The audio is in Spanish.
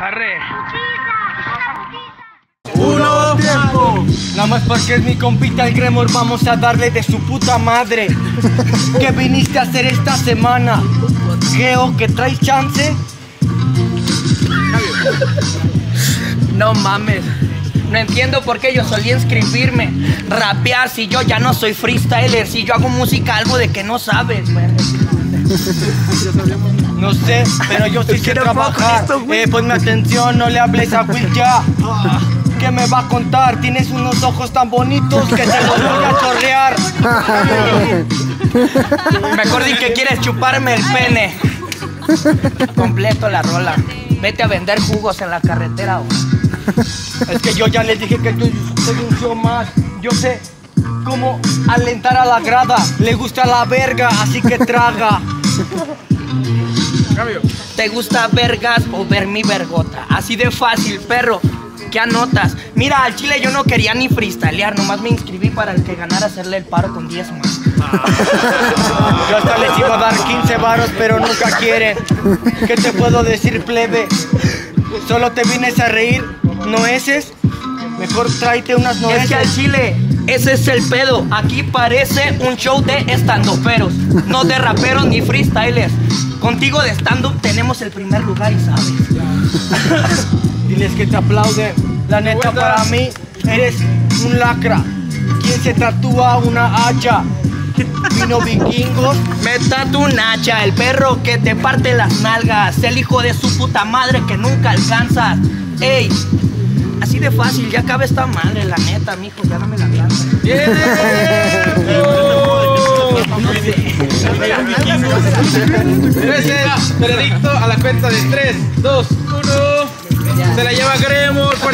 Arre. Uno, tiempo. Nada más porque es mi compita el Gremor, vamos a darle de su puta madre. ¿Qué viniste a hacer esta semana? Geo, que traes chance. No mames. No entiendo por qué yo solía inscribirme, rapear si yo ya no soy freestyler, si yo hago música algo de que no sabes. No sé, pero yo sí sé ¿Qué no puedo con trabajar. Eh, ponme atención, no le hables a Will ya. ¿Qué me va a contar? Tienes unos ojos tan bonitos que te los voy a chorrear. Mejor di que quieres chuparme el pene. Completo la rola. Vete a vender jugos en la carretera. Es que yo ya les dije que tú soy un más. Yo sé cómo alentar a la grada. Le gusta la verga, así que traga. ¿Te gusta vergas o ver mi vergota? Así de fácil, perro. ¿Qué anotas? Mira, al chile yo no quería ni freestylear, nomás me inscribí para el que ganara hacerle el paro con 10 más. Yo hasta les iba a dar 15 varos, pero nunca quieren. ¿Qué te puedo decir, plebe? Solo te vienes a reír, ¿nueces? Mejor tráete unas Es que al nueces. chile, ese es el pedo. Aquí parece un show de estandoperos, no de raperos ni freestylers. Contigo de stand-up tenemos el primer lugar y sabes. Diles que te aplauden. La neta, para mí, eres un lacra. ¿Quién se tatúa una hacha? Vino vikingos. Meta tu nacha, el perro que te parte las nalgas, el hijo de su puta madre que nunca alcanzas. Ey, así de fácil, ya cabe esta madre, la neta, mijo, ya dame la plata. Veces, veredicto a la cuenta de 3, 2, 1. Se la lleva Greg.